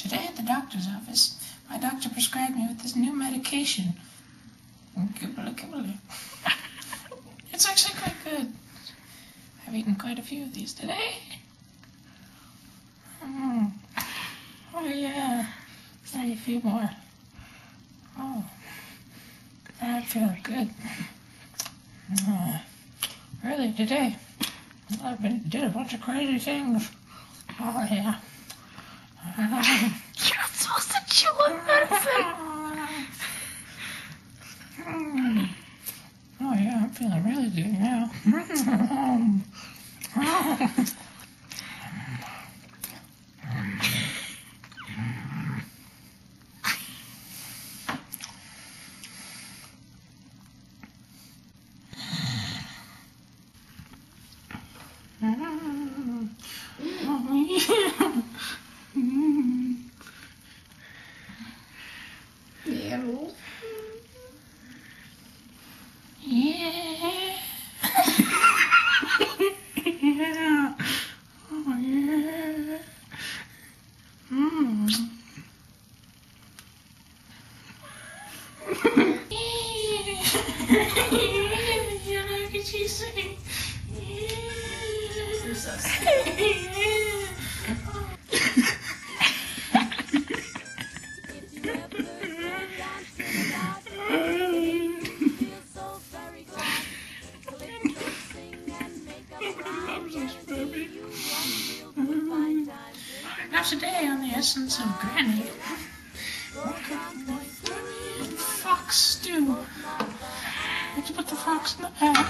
Today at the doctor's office, my doctor prescribed me with this new medication. It's actually quite good. I've eaten quite a few of these today. Mm. Oh yeah, Maybe a few more. Oh, I feel good. Uh, really today, I've been did a bunch of crazy things. Oh yeah. You're not supposed to chew on medicine. Oh yeah, I'm feeling really good now. Yeah. Yeah. yeah. Oh yeah. Mm. Now today on the essence of Granny, we're cooking the Furby and fox stew. Let's put the fox in the pan.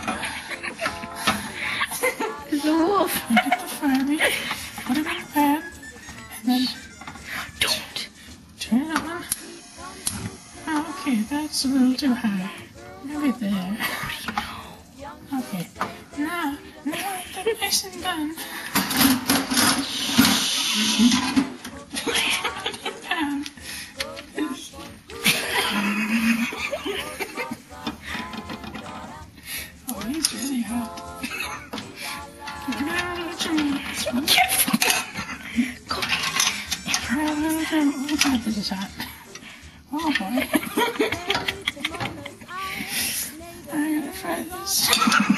A wolf. And get the Furby, put him in the pan, and then Don't. turn it on. Okay, that's a little too high. Maybe there. Okay, now, now they're nice and done. Put it in the pan. Oh, he's really hot. Oh. Oh boy. I gotta try this.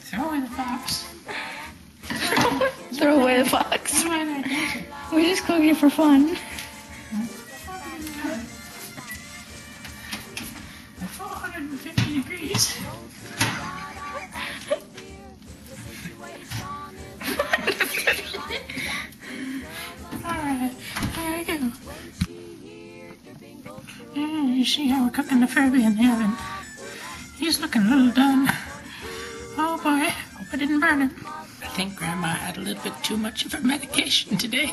Throw away the fox. Throw away the fox. We're just cooking for fun. 450 degrees. You see how we're cooking the Furby in the oven. He's looking a little done. Oh boy, hope I didn't burn him. I think Grandma had a little bit too much of her medication today.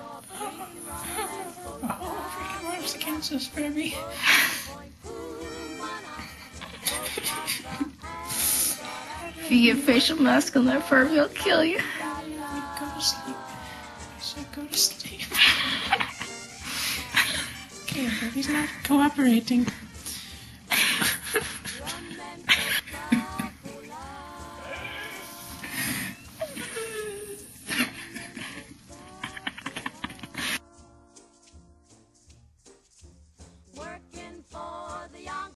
Kansas Furby. If you get facial mask on that Furby, he'll kill you. Go to sleep. Said go to sleep. okay, Furby's not cooperating.